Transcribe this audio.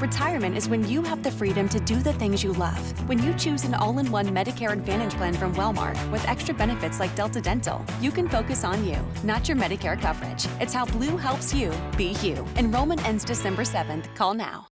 Retirement is when you have the freedom to do the things you love. When you choose an all in one Medicare Advantage plan from Wellmark with extra benefits like Delta Dental, you can focus on you, not your Medicare coverage. It's how Blue helps you be you. Enrollment ends December 7th. Call now.